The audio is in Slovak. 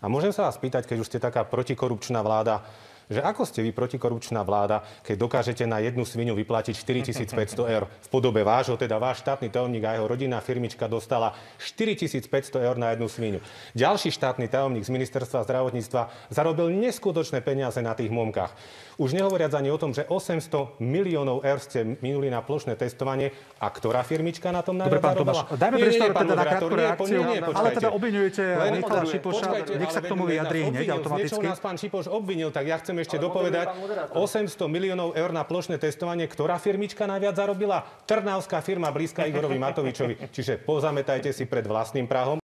A môžem sa vás pýtať, keď už ste taká protikorupčná vláda, že ako ste vy protikorupčná vláda, keď dokážete na jednu svinu vyplatiť 4500 eur v podobe vášho, teda váš štátny tajomník a jeho rodinná firmička dostala 4500 eur na jednu svinu. Ďalší štátny tajomník z ministerstva zdravotníctva zarobil neskutočné peniaze na tých momkách. Už nehovoriac ani o tom, že 800 miliónov eur ste minuli na plošné testovanie. A ktorá firmička na tom najviac zarobila? Dajme priestor teda na krátku reakciu. nie, nie, Ale teda obviňujete Len Michala Šipoša, nech sa k tomu vyjadrí hneď automaticky. nás pán Šipoš obvinil, tak ja chcem ešte dopovedať 800 miliónov eur na plošné testovanie. Ktorá firmička najviac zarobila? Trnavská firma blízka Igorovi Matovičovi. Čiže pozametajte si pred vlastným prahom.